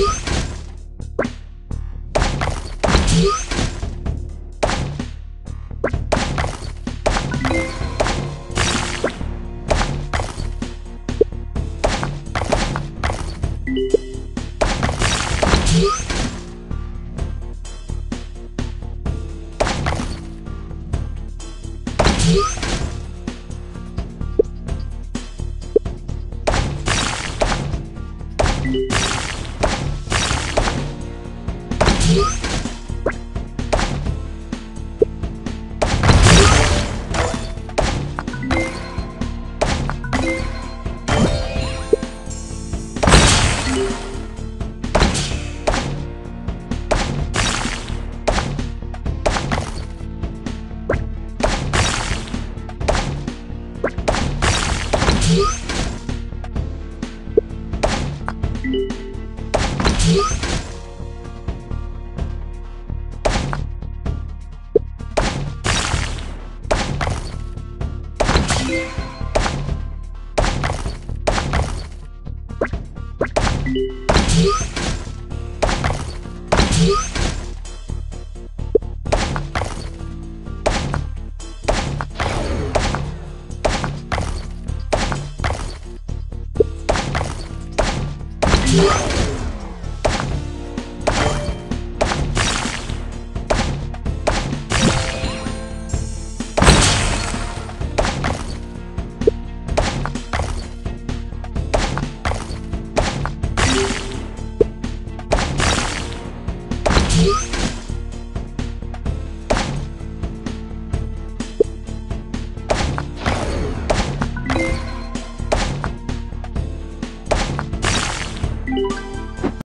you Yeah. What? Thank you.